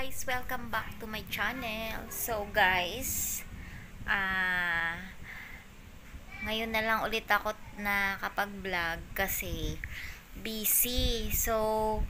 guys! Welcome back to my channel. So guys, ah ngayon na lang ulit ako nakapag-vlog kasi busy. So,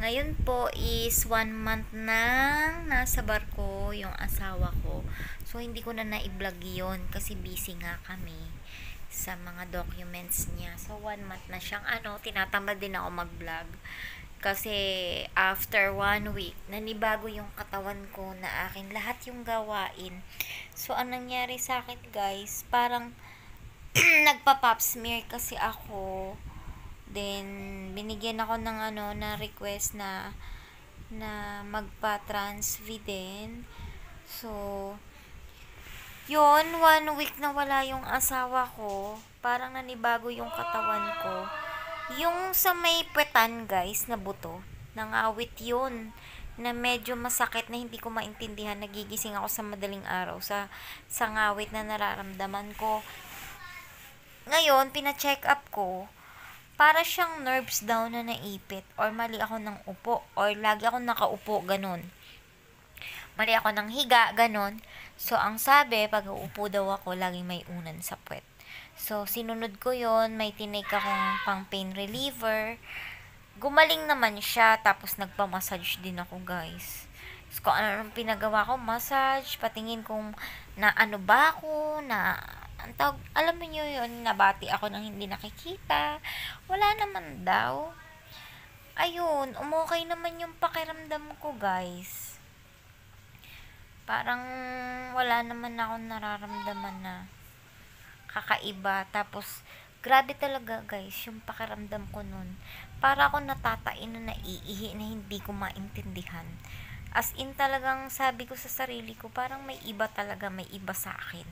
ngayon po is one month nang nasa barko yung asawa ko. So, hindi ko na na-vlog yun kasi busy nga kami sa mga documents niya. So, one month na siyang ano, tinatamad din ako mag-vlog. Kasi after one week, nanibago yung katawan ko na akin lahat yung gawain. So, anong nangyari sa akin guys, parang nagpa-pap smear kasi ako. Then, binigyan ako ng ano, na request na na magpa-trans din. So, yun, one week na wala yung asawa ko. Parang nanibago yung katawan ko. Yung sa may petan, guys, na buto, nangawit yun na medyo masakit na hindi ko maintindihan. Nagigising ako sa madaling araw sa, sa ngawit na nararamdaman ko. Ngayon, pina-check up ko, para siyang nerves down na naipit or mali ako ng upo or lagi ako nakaupo, ganun. Mali ako ng higa, ganun. So, ang sabi, pag uupo daw ako, laging may unan sa puwet. So, sinunod ko yon May tinake akong pang pain reliever. Gumaling naman siya. Tapos, nagpa-massage din ako, guys. So, kung ano nang pinagawa ko, massage, patingin kung na ano ba ako, na ang tawag, alam mo yun, nabati ako nang hindi nakikita. Wala naman daw. Ayun, umokay naman yung pakiramdam ko, guys. Parang wala naman ako nararamdaman na kakaiba. Tapos, grabe talaga guys, yung pakiramdam ko nun. Para ako natatain na naiihi na hindi ko maintindihan. As in talagang sabi ko sa sarili ko, parang may iba talaga, may iba sa akin.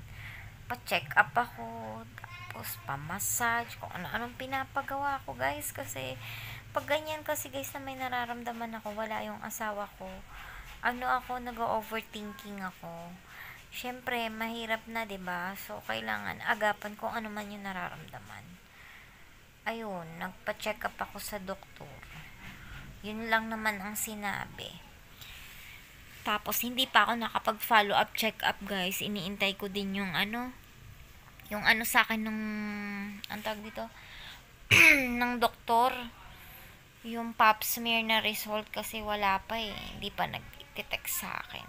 Pa-check up ako, tapos pa-massage, kung ano-anong pinapagawa ko guys. Kasi, pag ganyan kasi guys na may nararamdaman ako, wala yung asawa ko. Ano ako, nag-overthinking ako syempre, mahirap na, 'di ba So, kailangan agapan kung ano man yung nararamdaman. Ayun, nagpa-check up ako sa doktor. Yun lang naman ang sinabi. Tapos, hindi pa ako nakapag-follow up check up, guys. Iniintay ko din yung ano, yung ano sa akin nung, ang tawag dito, ng doktor. Yung pap smear na result kasi wala pa eh. Hindi pa nag-text sa akin.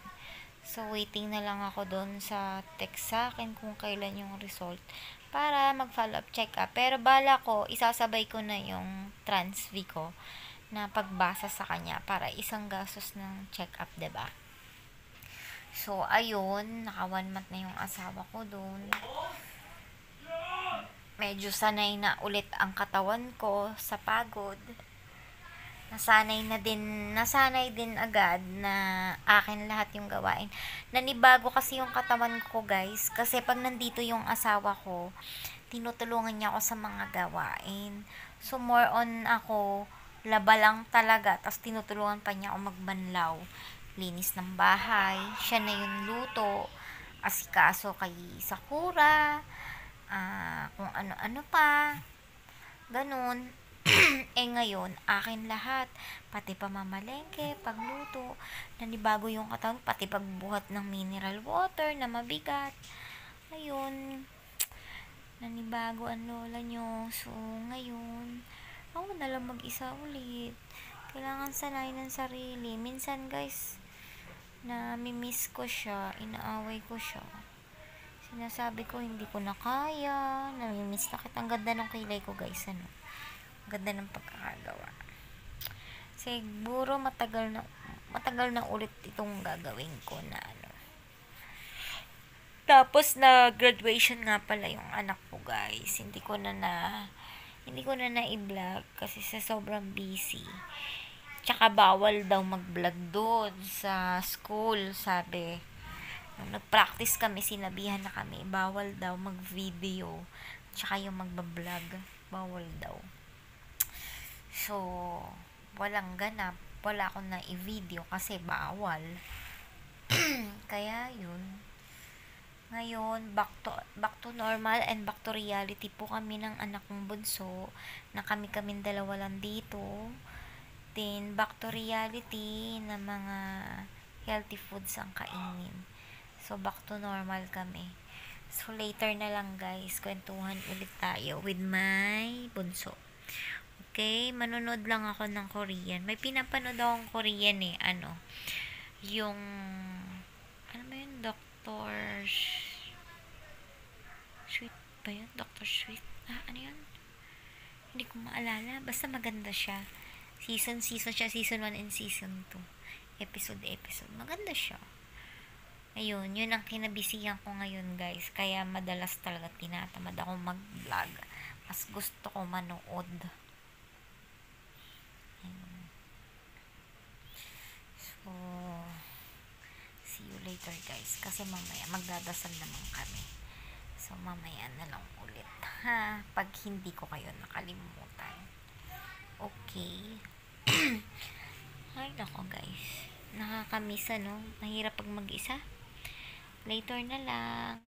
So, waiting na lang ako doon sa text sa akin kung kailan yung result para mag-follow up check up. Pero bala ko, isasabay ko na yung transv ko na pagbasa sa kanya para isang gastos ng check up, ba diba? So, ayun, naka one month na yung asawa ko doon. Medyo sanay na ulit ang katawan ko sa pagod nasanay na din, nasanay din agad na akin lahat yung gawain. Nanibago kasi yung katawan ko, guys. Kasi pag nandito yung asawa ko, tinutulungan niya ako sa mga gawain. So, more on ako, laba lang talaga. Tapos, tinutulungan pa niya ako magbanlaw. Linis ng bahay. Siya na yung luto. Asikaso kay Sakura. Uh, kung ano-ano pa. Ganun eh ngayon, akin lahat. Pati pamamalengke, pagluto, nanibago yung katawan, pati pagbuhat ng mineral water na mabigat. Ayun, nanibago ang lola nyo. So, ngayon, ako na lang mag-isa ulit. Kailangan sanayin ng sarili. Minsan, guys, na mimiss ko siya, inaaway ko siya. Sinasabi ko, hindi ko na kaya, namimiss na kita. Ang ganda ng kilay ko, guys, ano Ganda ng pagkakagawa. Siguro matagal na matagal na ulit itong gagawin ko na ano. Tapos na graduation nga pala yung anak ko, guys. Hindi ko na na hindi ko na na-vlog kasi sa sobrang busy. Tsaka bawal daw mag-vlog doon sa school, sabi. Nung nag-practice kami, sinabihan na kami, bawal daw mag-video. Tsaka yung magba-vlog, bawal daw. So, walang ganap. Wala akong na i-video kasi bawal. Kaya, yun. Ngayon, back to, back to normal and back to reality po kami ng anak kong bunso na kami kaming dalawa lang dito. Then, back to reality na mga healthy foods ang kainin. So, back to normal kami. So, later na lang guys, kwentuhan ulit tayo with my bunso. Okay, manonood lang ako ng Korean. May pinapanood akong Korean eh, ano, yung, ano ba yun, Dr. Sweet ba yun? Dr. Sweet? Ah, ano yun? Hindi ko maalala. Basta maganda siya. Season, season siya. Season 1 and season 2. Episode, episode. Maganda siya. Ayun, yun ang kinabisihan ko ngayon guys. Kaya madalas talaga tinatamad ako mag-vlog. Mas gusto ko manood. Ayun. So, see you later guys. Kasi mamaya magdadasal naman kami. So, mamaya na lang ulit. Ha? Pag hindi ko kayo nakalimutan. Okay. Ay, nako guys. Nakakamiss ano. Mahirap pag mag-isa. Later na lang.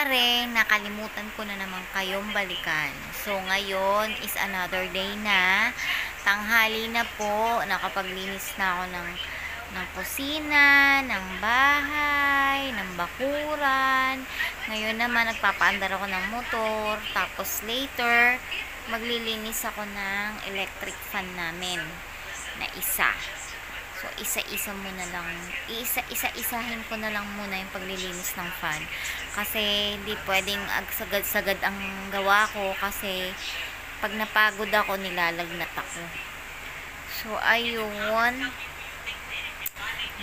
Nangyari, nakalimutan ko na naman kayong balikan. So, ngayon is another day na. Tanghali na po. Nakapaglinis na ako ng, ng kusina, ng bahay, ng bakuran. Ngayon naman, nagpapaandar ako ng motor. Tapos later, maglilinis ako ng electric fan namin na isa. So, isa-isa muna lang. Isa-isa-isahin ko na lang muna yung paglilinis ng fan. Kasi, hindi pwedeng sagad-sagad ang gawa ko. Kasi, pag napagod ako, nilalagnat ako. So, ayun.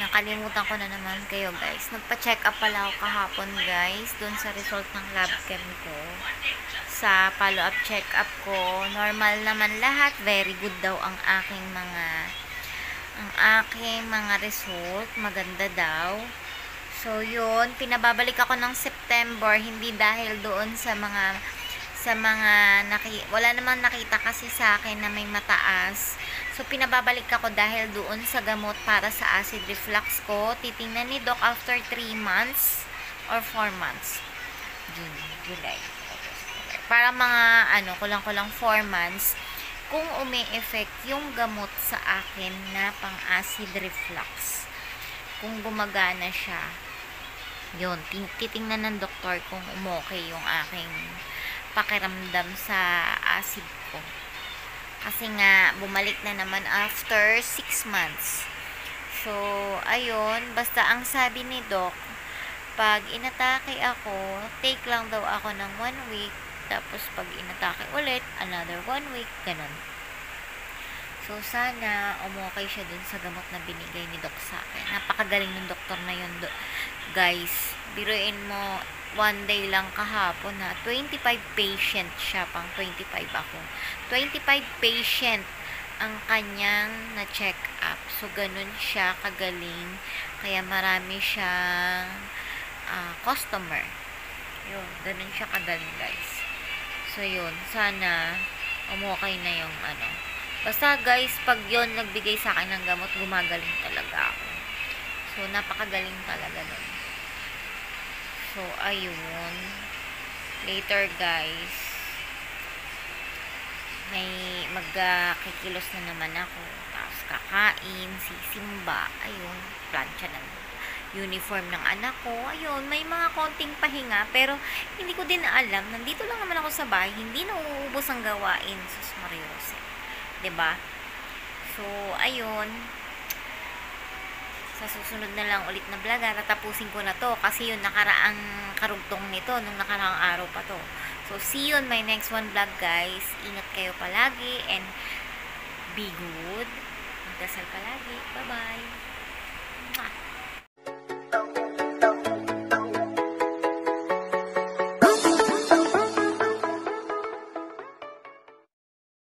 Nakalimutan ko na naman kayo, guys. Nagpa-check up pala ako kahapon, guys. Doon sa result ng lab chem ko. Sa follow-up check up ko. Normal naman lahat. Very good daw ang aking mga ang aking mga result. Maganda daw. So, yun. Pinababalik ako ng September. Hindi dahil doon sa mga sa mga naki, wala namang nakita kasi sa akin na may mataas. So, pinababalik ako dahil doon sa gamot para sa acid reflux ko. Titingnan ni Doc after 3 months or 4 months. June, July. Para mga, ano, kulang-kulang 4 months kung umi-effect yung gamot sa akin na pang-acid reflux. Kung gumagana siya, yun, titingnan ng doktor kung umokay yung aking pakiramdam sa acid ko. Kasi nga, bumalik na naman after 6 months. So, ayun, basta ang sabi ni Doc, pag inatake ako, take lang daw ako ng 1 week, tapos pag inatake ulit, another 1 week, ganun. So, sana umukay siya dun sa gamot na binigay ni Doc sa akin. Napakagaling ng doktor na yun, do- guys. Biruin mo, one day lang kahapon na 25 patient siya, pang 25 ako. 25 patient ang kanyang na-check up. So, ganun siya kagaling. Kaya marami siyang ah, customer. Yun, ganun siya kagaling, guys. So, yun. Sana umukay na yung ano. Basta, guys, pag yon nagbigay sa akin ng gamot, gumagaling talaga ako. So, napakagaling talaga nun. So, ayun. Later, guys, may magkikilos na naman ako. Tapos kakain, sisimba, ayun, plancha ng uniform ng anak ko. Ayun, may mga konting pahinga, pero hindi ko din alam. Nandito lang naman ako sa bahay, hindi na uubos ang gawain. Sus. 'Di ba? So, ayun. Sa susunod na lang ulit na vlog, ah, tatapusin ko na to kasi yung nakaraang karugtong nito, nung nakaraang araw pa to. So, see you on my next one vlog, guys. Ingat kayo palagi and be good. Magdasal palagi. Bye-bye. Mwah.